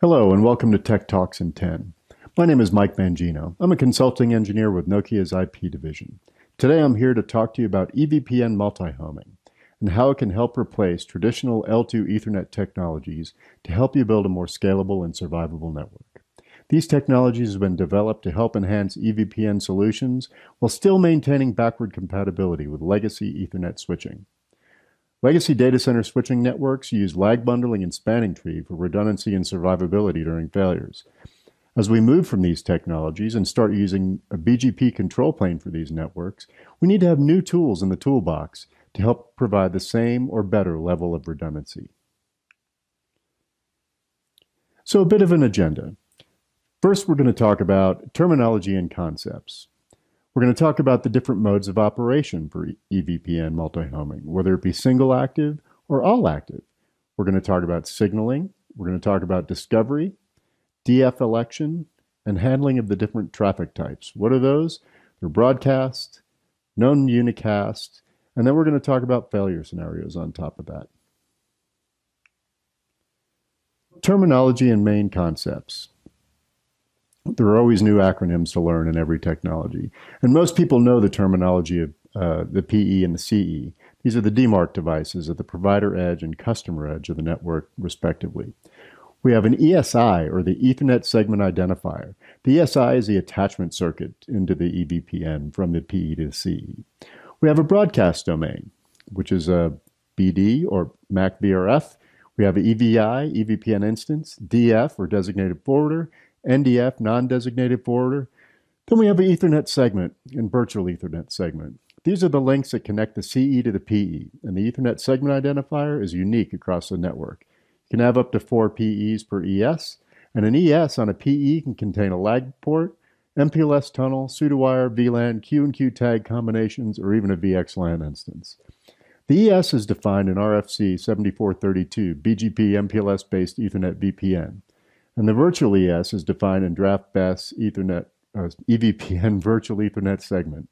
Hello, and welcome to Tech Talks in 10. My name is Mike Mangino. I'm a consulting engineer with Nokia's IP division. Today I'm here to talk to you about EVPN multi-homing and how it can help replace traditional L2 Ethernet technologies to help you build a more scalable and survivable network. These technologies have been developed to help enhance EVPN solutions while still maintaining backward compatibility with legacy Ethernet switching. Legacy data center switching networks use lag bundling and spanning tree for redundancy and survivability during failures. As we move from these technologies and start using a BGP control plane for these networks, we need to have new tools in the toolbox to help provide the same or better level of redundancy. So, a bit of an agenda. First, we're going to talk about terminology and concepts. We're going to talk about the different modes of operation for EVPN multi-homing, whether it be single active or all active. We're going to talk about signaling. We're going to talk about discovery, DF election, and handling of the different traffic types. What are those? They're broadcast, known unicast, and then we're going to talk about failure scenarios on top of that. Terminology and main concepts there are always new acronyms to learn in every technology. And most people know the terminology of uh, the PE and the CE. These are the demarc devices at the provider edge and customer edge of the network, respectively. We have an ESI, or the Ethernet Segment Identifier. The ESI is the attachment circuit into the EVPN from the PE to the CE. We have a broadcast domain, which is a BD or MAC VRF. We have an EVI, EVPN instance, DF, or designated forwarder, NDF, non-designated forwarder. Then we have an Ethernet segment and virtual Ethernet segment. These are the links that connect the CE to the PE, and the Ethernet segment identifier is unique across the network. You can have up to four PEs per ES, and an ES on a PE can contain a lag port, MPLS tunnel, pseudowire, VLAN, QinQ tag combinations, or even a VXLAN instance. The ES is defined in RFC 7432 BGP MPLS based Ethernet VPN. And the virtual ES is defined in draft BESS Ethernet, uh, EVPN virtual Ethernet segment.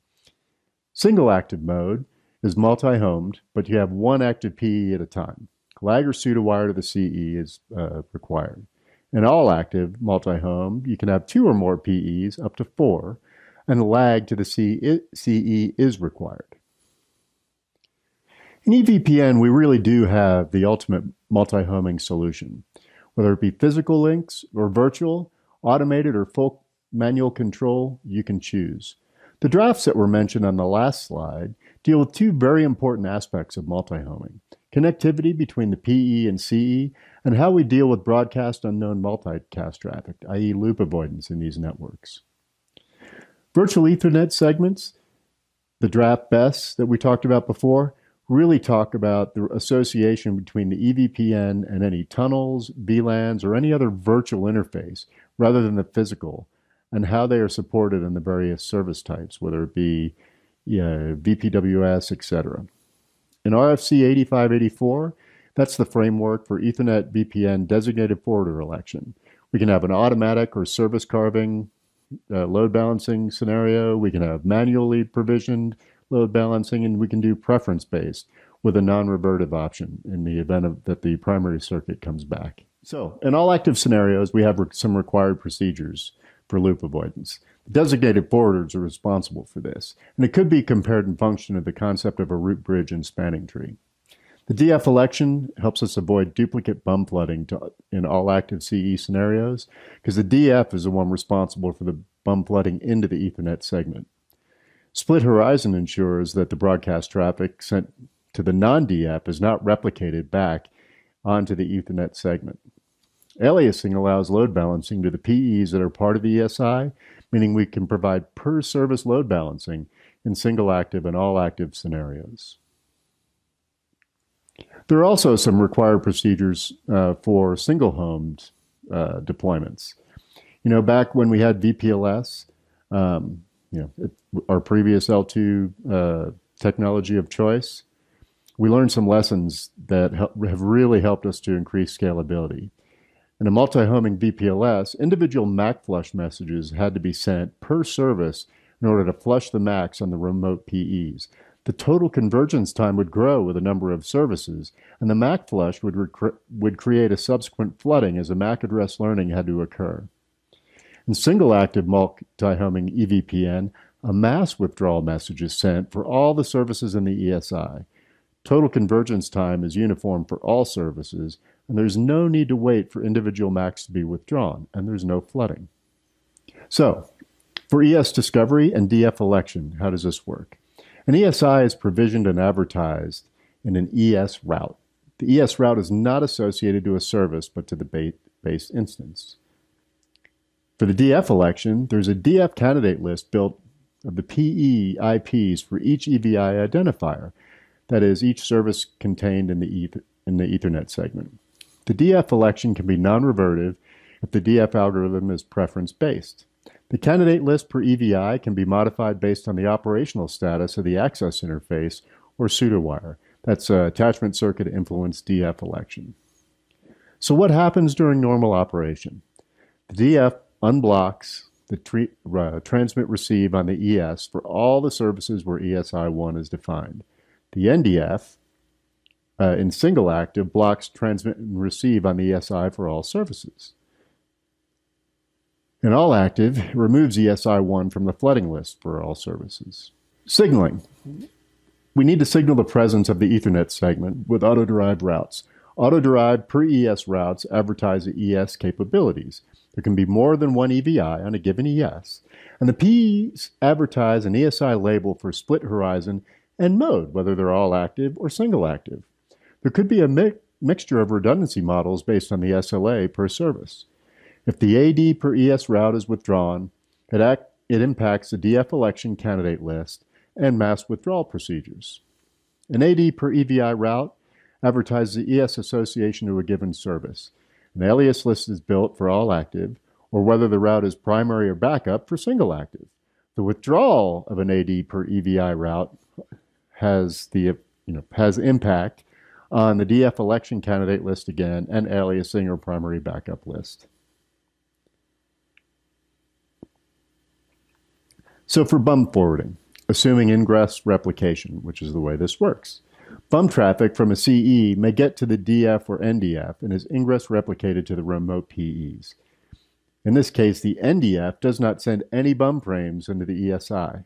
Single active mode is multi-homed, but you have one active PE at a time. Lag or pseudo-wire to the CE is uh, required. In all active multi-home, you can have two or more PEs, up to four, and lag to the CE is required. In EVPN, we really do have the ultimate multi-homing solution whether it be physical links or virtual, automated or full manual control, you can choose. The drafts that were mentioned on the last slide deal with two very important aspects of multi-homing, connectivity between the PE and CE, and how we deal with broadcast unknown multicast traffic, i.e. loop avoidance in these networks. Virtual Ethernet segments, the draft BESS that we talked about before, really talk about the association between the EVPN and any tunnels, VLANs, or any other virtual interface rather than the physical, and how they are supported in the various service types, whether it be VPWS, etc. In RFC 8584, that's the framework for Ethernet VPN designated forwarder election. We can have an automatic or service carving uh, load balancing scenario. We can have manually provisioned load balancing, and we can do preference based with a non-revertive option in the event of, that the primary circuit comes back. So in all active scenarios, we have re some required procedures for loop avoidance. Designated forwarders are responsible for this, and it could be compared in function to the concept of a root bridge and spanning tree. The DF election helps us avoid duplicate bum flooding to, in all active CE scenarios because the DF is the one responsible for the bum flooding into the Ethernet segment. Split Horizon ensures that the broadcast traffic sent to the non-DF is not replicated back onto the Ethernet segment. Aliasing allows load balancing to the PEs that are part of the ESI, meaning we can provide per service load balancing in single active and all active scenarios. There are also some required procedures uh, for single homed uh, deployments. You know, back when we had VPLS, um, you know, it, our previous L2 uh, technology of choice, we learned some lessons that have really helped us to increase scalability. In a multi-homing VPLS, individual MAC flush messages had to be sent per service in order to flush the MACs on the remote PEs. the total convergence time would grow with the number of services, and the MAC flush would, would create a subsequent flooding as a MAC address learning had to occur. In single active multi-homing EVPN, a mass withdrawal message is sent for all the services in the ESI. Total convergence time is uniform for all services, and there's no need to wait for individual MACs to be withdrawn, and there's no flooding. So, for ES discovery and DF election, how does this work? An ESI is provisioned and advertised in an ES route. The ES route is not associated to a service, but to the base instance. For the DF election, there's a DF candidate list built of the PE IPs for each EVI identifier, that is, each service contained in the, in the Ethernet segment. The DF election can be non-revertive if the DF algorithm is preference-based. The candidate list per EVI can be modified based on the operational status of the access interface or pseudowire. That's uh, attachment circuit influence DF election. So what happens during normal operation? The DF unblocks the tre- uh, transmit receive on the ES for all the services where ESI1 is defined. The NDF uh, in single active blocks transmit and receive on the ESI for all services. In all active, removes ESI1 from the flooding list for all services. Signaling. We need to signal the presence of the Ethernet segment with auto-derived routes. Auto-derived per ES routes advertise the ES capabilities. There can be more than one EVI on a given ES, and the P's advertise an ESI label for split horizon and mode, whether they're all active or single active. There could be a mi mixture of redundancy models based on the SLA per service. If the AD per ES route is withdrawn, it, it impacts the DF election candidate list and mass withdrawal procedures. An AD per EVI route advertises the ES association to a given service. An alias list is built for all active, or whether the route is primary or backup for single active. The withdrawal of an AD per EVI route has the you know has impact on the DF election candidate list again and aliasing or primary backup list. So for bum forwarding, assuming ingress replication, which is the way this works, bum traffic from a CE may get to the DF or NDF and is ingress replicated to the remote PEs. In this case, the NDF does not send any bum frames into the ESI.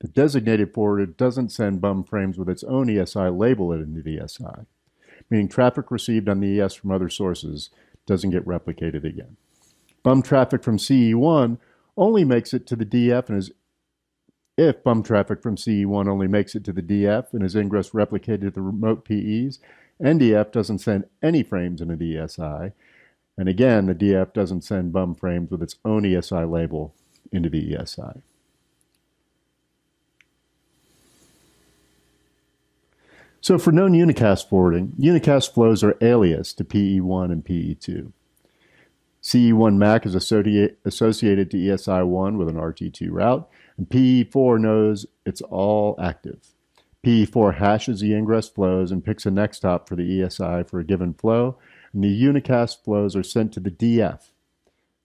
The designated forwarder doesn't send bum frames with its own ESI label into the ESI, meaning traffic received on the ES from other sources doesn't get replicated again. Bum traffic from CE1 only makes it to the DF and is if bum traffic from CE1 only makes it to the DF and is ingress replicated to the remote PEs, NDF doesn't send any frames into the ESI. And again, the DF doesn't send bum frames with its own ESI label into the ESI. So for known unicast forwarding, unicast flows are alias to PE1 and PE2. CE1 MAC is associated to ESI1 with an RT2 route, and PE4 knows it's all active. PE4 hashes the ingress flows and picks a next hop for the ESI for a given flow, and the unicast flows are sent to the DF.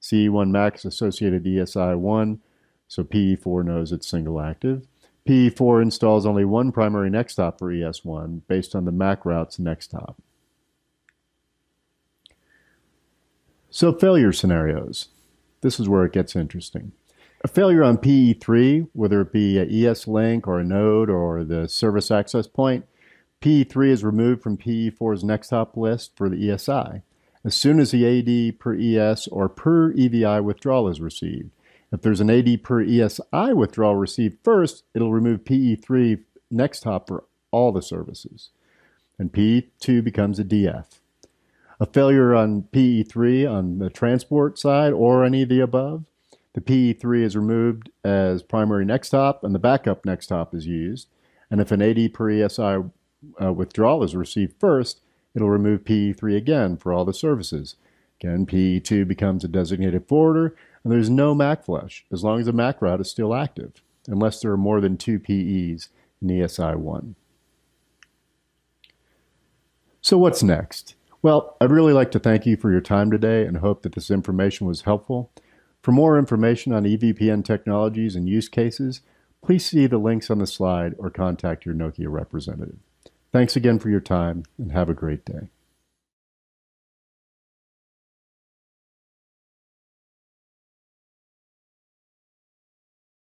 CE1 MAC is associated ESI1, so PE4 knows it's single active. PE4 installs only one primary next hop for ES1 based on the MAC route's next hop. So failure scenarios. This is where it gets interesting. A failure on PE3, whether it be a ES link or a node or the service access point, PE3 is removed from PE4's next hop list for the ESI as soon as the AD per ES or per EVI withdrawal is received. If there's an AD per ESI withdrawal received first, it'll remove PE3 next hop for all the services. And PE2 becomes a DF a failure on PE3 on the transport side or any of the above, the PE3 is removed as primary next hop and the backup next hop is used. And if an AD per ESI uh, withdrawal is received first, it'll remove PE3 again for all the services. Again, PE2 becomes a designated forwarder, and there's no MAC flush as long as the MAC route is still active, unless there are more than two PEs in ESI1. So what's next? Well, I'd really like to thank you for your time today and hope that this information was helpful. For more information on EVPN technologies and use cases, please see the links on the slide or contact your Nokia representative. Thanks again for your time and have a great day.